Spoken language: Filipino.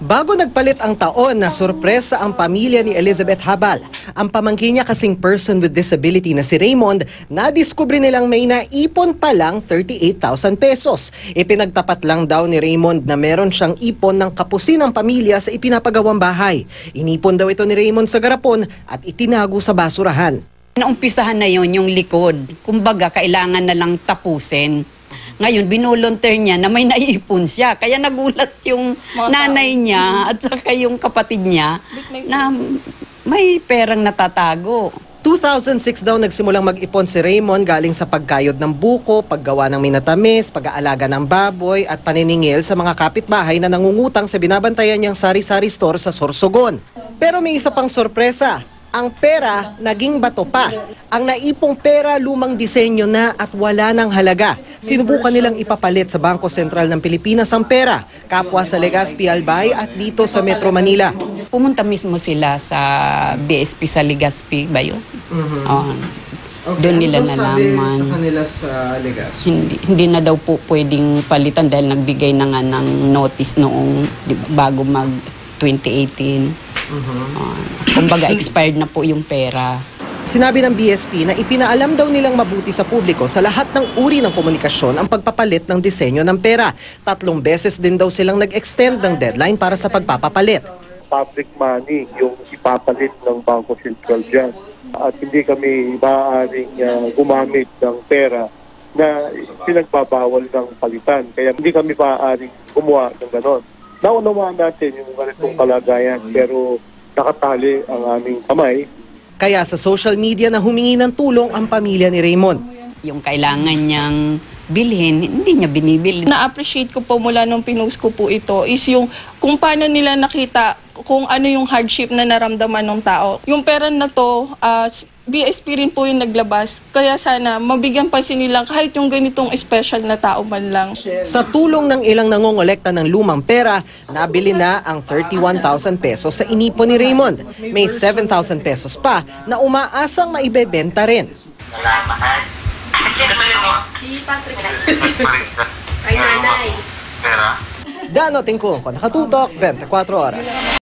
Bago nagpalit ang taon na sorpresa ang pamilya ni Elizabeth Habal. Ang pamangkin niya kasing person with disability na si Raymond, nadiskubre nilang may naipon pa lang 38,000 pesos. Ipinagtapat lang daw ni Raymond na meron siyang ipon ng kapusin ng pamilya sa ipinapagawang bahay. Inipon daw ito ni Raymond sa garapon at itinago sa basurahan. Naumpisahan na yon yung likod. Kumbaga, kailangan na lang tapusin. Ngayon, binolunteer niya na may naiipon siya. Kaya nagulat yung nanay niya at saka yung kapatid niya na may perang natatago. 2006 daw nagsimulang mag-ipon si Raymond galing sa pagkayod ng buko, paggawa ng minatamis, pag-aalaga ng baboy at paniningil sa mga kapitbahay na nangungutang sa binabantayan niyang sari-sari store sa Sorsogon. Pero may isa pang sorpresa. Ang pera naging bato pa. Ang naipong pera lumang disenyo na at wala ng halaga. Sinubukan nilang ipapalit sa Bangko Sentral ng Pilipinas ang pera, kapwa sa Legazpi Albay at dito sa Metro Manila. Pumunta mismo sila sa BSP sa Legazpi ba yun? Oo. Doon nila nalaman. kanila sa Legazpi? Hindi, hindi na daw po pwedeng palitan dahil nagbigay na nga ng notice noong ba, bago mag 2018. Ah, kumbaga expired na po yung pera. Sinabi ng BSP na ipinaalam daw nilang mabuti sa publiko sa lahat ng uri ng komunikasyon ang pagpapalit ng disenyo ng pera. Tatlong beses din daw silang nag-extend ng deadline para sa pagpapapalit. public money yung ipapalit ng Bangko Sentral dyan. At hindi kami maaaring uh, gumamit ng pera na pinagbabawal ng palitan. Kaya hindi kami maaaring gumawa ng ganon. Naunawaan natin yung ganitong kalagayan pero nakatali ang aming kamay Kaya sa social media na humingi ng tulong ang pamilya ni Raymond. Yung kailangan niyang bilhin, hindi niya binibili. Na-appreciate ko po mula nung pinost ko po ito is yung kung paano nila nakita kung ano yung hardship na naramdaman ng tao. Yung pera na to, s- BSP rin po yung naglabas. Kaya sana mabigyan pansin nila kahit yung ganitong special na tao man lang. Sa tulong ng ilang nangongolekta ng lumang pera, nabili na ang 31,000 pesos sa inipon ni Raymond. May 7,000 pesos pa na umaasang maibebenta rin. Kay nanay. Dano Tingkong, Nakatutok, 24 oras.